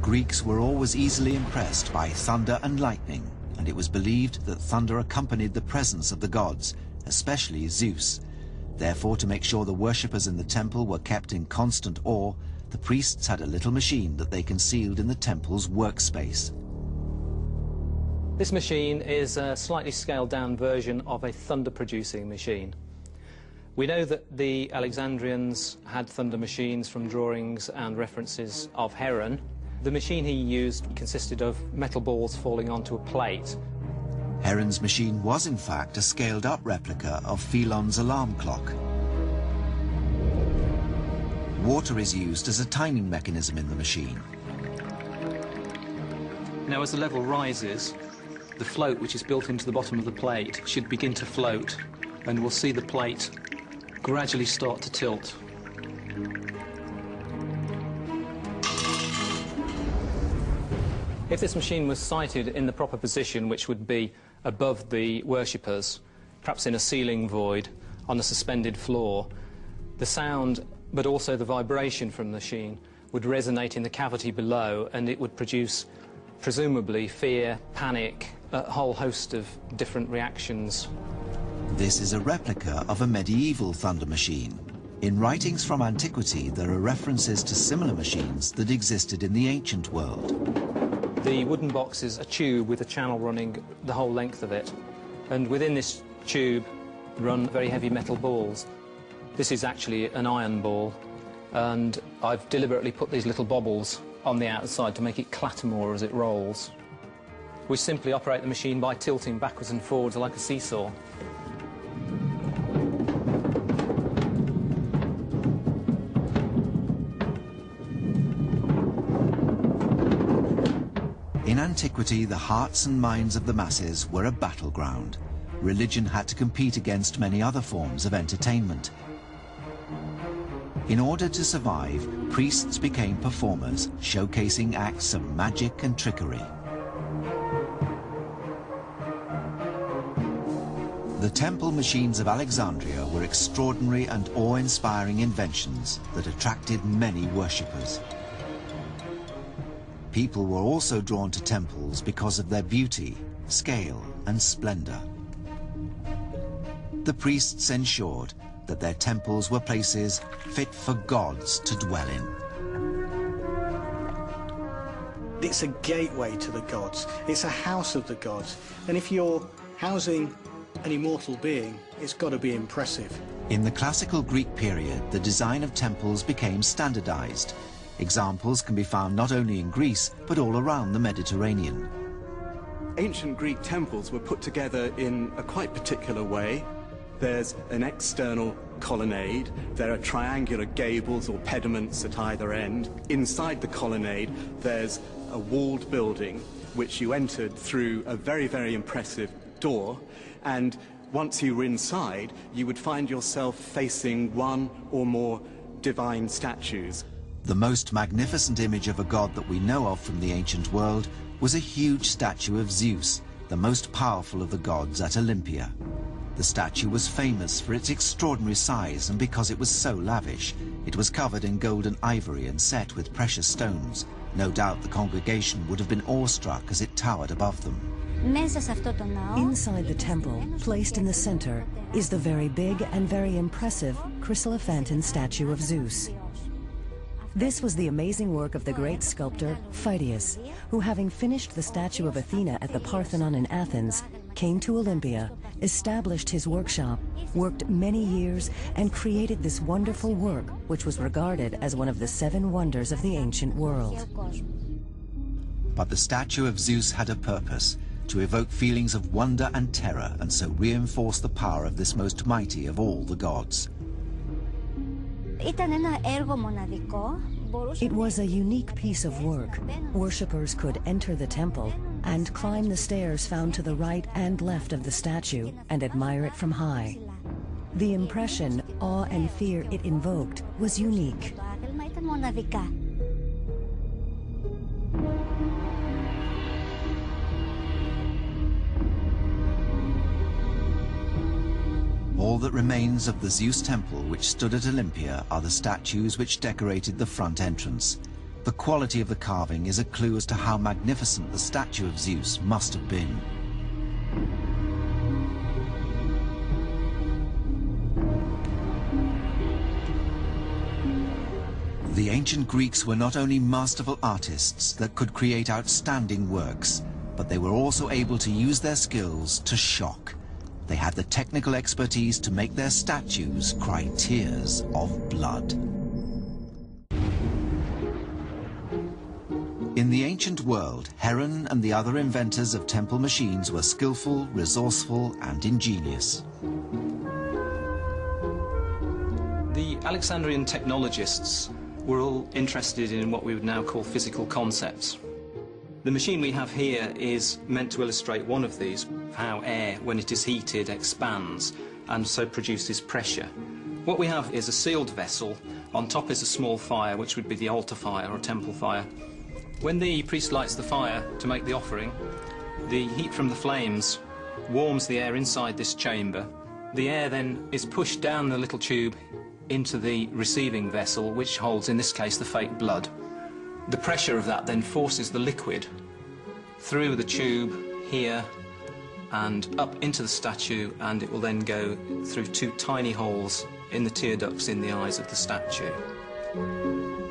Greeks were always easily impressed by thunder and lightning, and it was believed that thunder accompanied the presence of the gods, especially Zeus. Therefore, to make sure the worshippers in the temple were kept in constant awe, the priests had a little machine that they concealed in the temple's workspace. This machine is a slightly scaled down version of a thunder producing machine. We know that the Alexandrians had thunder machines from drawings and references of Heron. The machine he used consisted of metal balls falling onto a plate. Heron's machine was in fact a scaled up replica of Philon's alarm clock. Water is used as a timing mechanism in the machine. Now as the level rises, the float which is built into the bottom of the plate should begin to float and we'll see the plate gradually start to tilt. If this machine was sited in the proper position, which would be above the worshippers, perhaps in a ceiling void on a suspended floor, the sound, but also the vibration from the machine, would resonate in the cavity below and it would produce, presumably, fear, panic, a whole host of different reactions. This is a replica of a medieval thunder machine. In writings from antiquity, there are references to similar machines that existed in the ancient world. The wooden box is a tube with a channel running the whole length of it. And within this tube run very heavy metal balls. This is actually an iron ball. And I've deliberately put these little bobbles on the outside to make it clatter more as it rolls. We simply operate the machine by tilting backwards and forwards like a seesaw. Antiquity, the hearts and minds of the masses were a battleground. Religion had to compete against many other forms of entertainment. In order to survive, priests became performers, showcasing acts of magic and trickery. The temple machines of Alexandria were extraordinary and awe-inspiring inventions that attracted many worshippers. People were also drawn to temples because of their beauty, scale and splendor. The priests ensured that their temples were places fit for gods to dwell in. It's a gateway to the gods. It's a house of the gods. And if you're housing an immortal being, it's got to be impressive. In the classical Greek period, the design of temples became standardized Examples can be found not only in Greece, but all around the Mediterranean. Ancient Greek temples were put together in a quite particular way. There's an external colonnade, there are triangular gables or pediments at either end. Inside the colonnade, there's a walled building which you entered through a very, very impressive door. And once you were inside, you would find yourself facing one or more divine statues. The most magnificent image of a god that we know of from the ancient world was a huge statue of Zeus, the most powerful of the gods at Olympia. The statue was famous for its extraordinary size and because it was so lavish. It was covered in gold and ivory and set with precious stones. No doubt the congregation would have been awestruck as it towered above them. Inside the temple, placed in the center, is the very big and very impressive chryselephantine statue of Zeus. This was the amazing work of the great sculptor Phidias, who having finished the statue of Athena at the Parthenon in Athens, came to Olympia, established his workshop, worked many years, and created this wonderful work, which was regarded as one of the seven wonders of the ancient world. But the statue of Zeus had a purpose, to evoke feelings of wonder and terror, and so reinforce the power of this most mighty of all the gods. It was a unique piece of work. Worshippers could enter the temple and climb the stairs found to the right and left of the statue and admire it from high. The impression, awe and fear it invoked was unique. All that remains of the Zeus temple which stood at Olympia are the statues which decorated the front entrance. The quality of the carving is a clue as to how magnificent the statue of Zeus must have been. The ancient Greeks were not only masterful artists that could create outstanding works, but they were also able to use their skills to shock. They had the technical expertise to make their statues cry tears of blood. In the ancient world, Heron and the other inventors of temple machines were skillful, resourceful and ingenious. The Alexandrian technologists were all interested in what we would now call physical concepts. The machine we have here is meant to illustrate one of these, how air, when it is heated, expands and so produces pressure. What we have is a sealed vessel. On top is a small fire, which would be the altar fire or temple fire. When the priest lights the fire to make the offering, the heat from the flames warms the air inside this chamber. The air then is pushed down the little tube into the receiving vessel, which holds, in this case, the fake blood. The pressure of that then forces the liquid through the tube here and up into the statue, and it will then go through two tiny holes in the tear ducts in the eyes of the statue.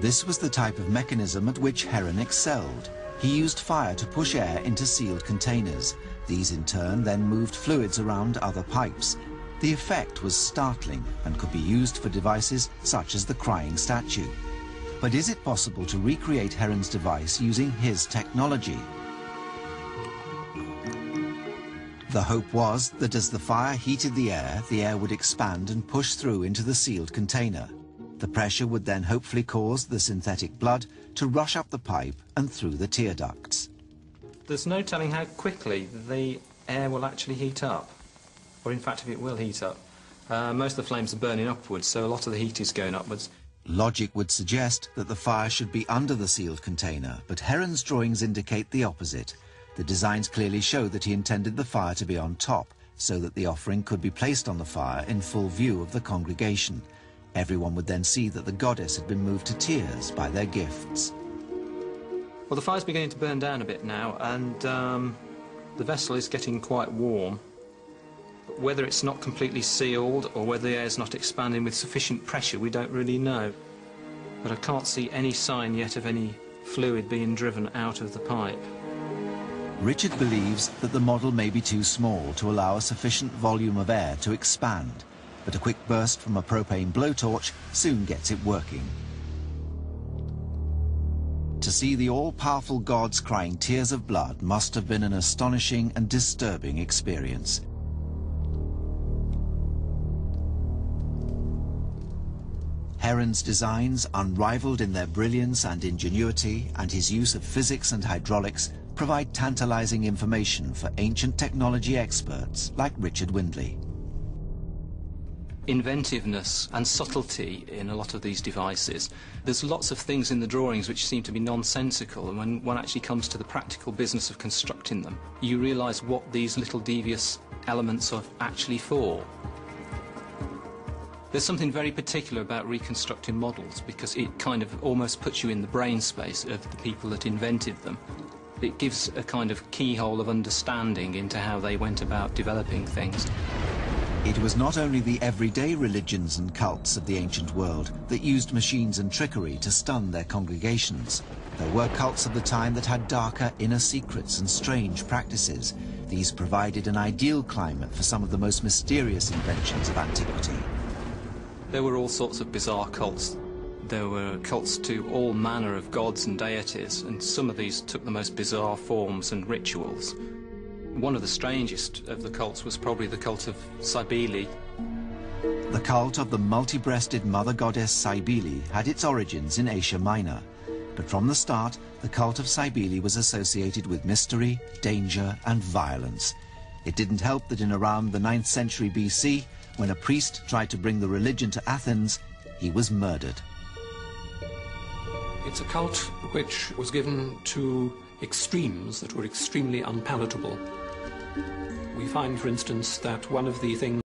This was the type of mechanism at which Heron excelled. He used fire to push air into sealed containers. These in turn then moved fluids around other pipes, the effect was startling and could be used for devices such as the crying statue. But is it possible to recreate Heron's device using his technology? The hope was that as the fire heated the air, the air would expand and push through into the sealed container. The pressure would then hopefully cause the synthetic blood to rush up the pipe and through the tear ducts. There's no telling how quickly the air will actually heat up or in fact if it will heat up. Uh, most of the flames are burning upwards, so a lot of the heat is going upwards. Logic would suggest that the fire should be under the sealed container, but Heron's drawings indicate the opposite. The designs clearly show that he intended the fire to be on top, so that the offering could be placed on the fire in full view of the congregation. Everyone would then see that the goddess had been moved to tears by their gifts. Well, the fire's beginning to burn down a bit now, and um, the vessel is getting quite warm. Whether it's not completely sealed or whether the air is not expanding with sufficient pressure, we don't really know. But I can't see any sign yet of any fluid being driven out of the pipe. Richard believes that the model may be too small to allow a sufficient volume of air to expand, but a quick burst from a propane blowtorch soon gets it working. To see the all-powerful gods crying tears of blood must have been an astonishing and disturbing experience. Heron's designs, unrivaled in their brilliance and ingenuity, and his use of physics and hydraulics, provide tantalizing information for ancient technology experts like Richard Windley. Inventiveness and subtlety in a lot of these devices. There's lots of things in the drawings which seem to be nonsensical, and when one actually comes to the practical business of constructing them, you realise what these little devious elements are actually for. There's something very particular about reconstructing models because it kind of almost puts you in the brain space of the people that invented them. It gives a kind of keyhole of understanding into how they went about developing things. It was not only the everyday religions and cults of the ancient world that used machines and trickery to stun their congregations. There were cults of the time that had darker inner secrets and strange practices. These provided an ideal climate for some of the most mysterious inventions of antiquity. There were all sorts of bizarre cults. There were cults to all manner of gods and deities, and some of these took the most bizarre forms and rituals. One of the strangest of the cults was probably the cult of Cybele. The cult of the multi-breasted mother goddess Cybele had its origins in Asia Minor. But from the start, the cult of Cybele was associated with mystery, danger and violence. It didn't help that in around the 9th century BC, when a priest tried to bring the religion to Athens, he was murdered. It's a cult which was given to extremes that were extremely unpalatable. We find, for instance, that one of the things